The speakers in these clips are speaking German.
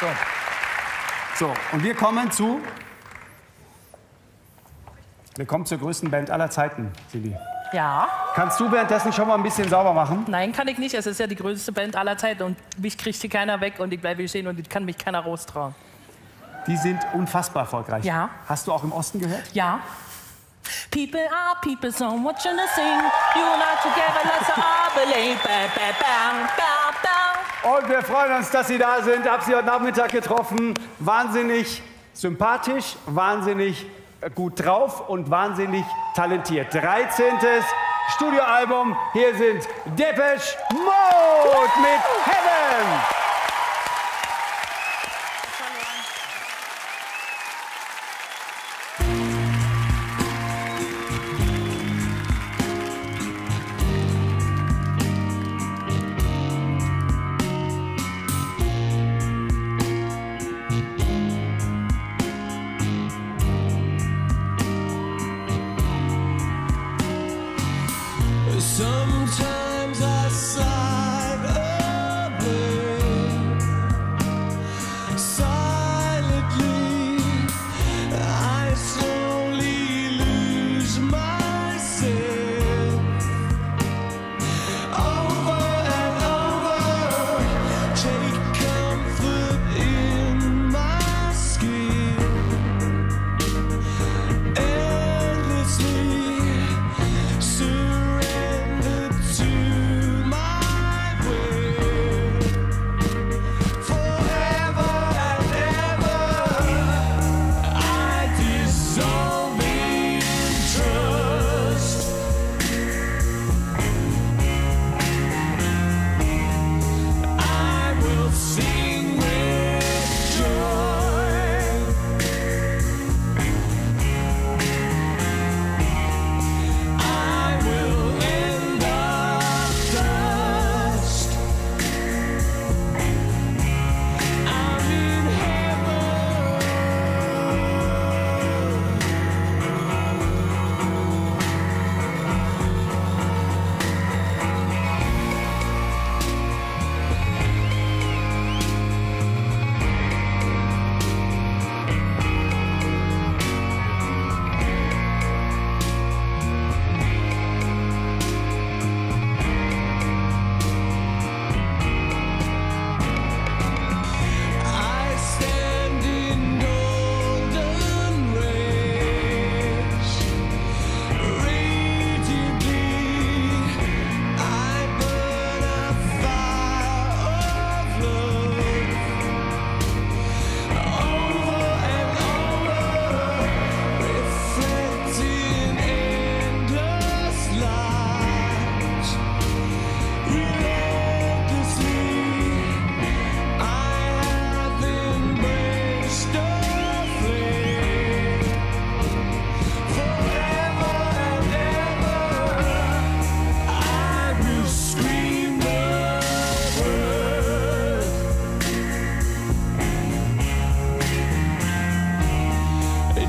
So. So, und wir kommen zu. Wir kommen zur größten Band aller Zeiten, Silly. Ja. Kannst du währenddessen schon mal ein bisschen sauber machen? Nein, kann ich nicht. Es ist ja die größte Band aller Zeiten und mich kriegt hier keiner weg und ich bleibe hier stehen und ich kann mich keiner raustrauen. Die sind unfassbar erfolgreich. Ja. Hast du auch im Osten gehört? Ja. People are people, so what you sing? You and I together, let's all believe. Ba, ba, ba. Und wir freuen uns, dass Sie da sind. Hab Sie heute Nachmittag getroffen. Wahnsinnig sympathisch, wahnsinnig gut drauf und wahnsinnig talentiert. 13. Studioalbum. Hier sind Depeche Mode mit Heaven.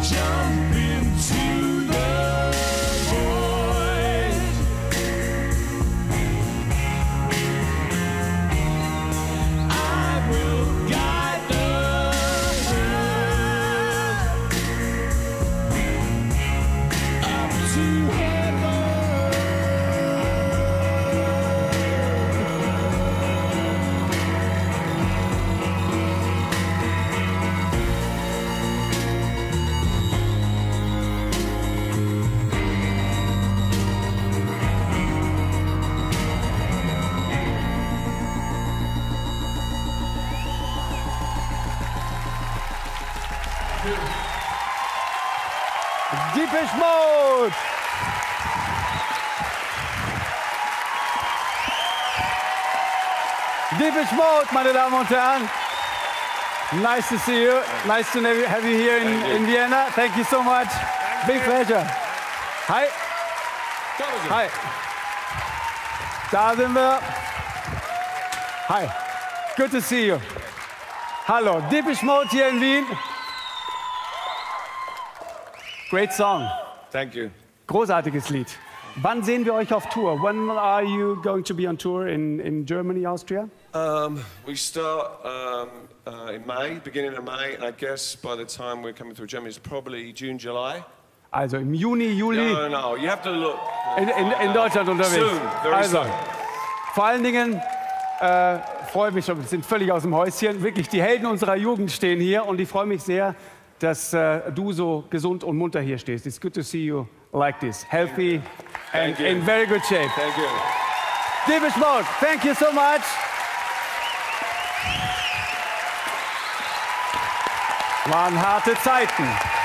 Jump into Deepish Mode. Deepish Mode, meine Damen und Herren. Nice to see you. Nice to have you here in, in Vienna. Thank you so much. Big pleasure. Hi. Hi. Da sind wir. Hi. Good to see you. Hallo. Deepish Mode hier in Wien. Great song. Thank you. Großartiges Lied. Wann sehen wir euch auf Tour? When are you going to be on tour in, in Germany, Austria? Um, we start um, uh, in May, beginning of May, and I guess by the time we're coming through Germany, it's probably June, July. Also im Juni, Juli No, no, no. You have to look. in, in, in Deutschland unterwegs. Soon, very also, soon. vor allen Dingen äh, freue mich schon, wir sind völlig aus dem Häuschen. Wirklich, die Helden unserer Jugend stehen hier und ich freue mich sehr, dass äh, du so gesund und munter hier stehst. It's good to see you like this, healthy and in very good shape. Thank you. Deepish Mode, thank you so much. Waren harte Zeiten.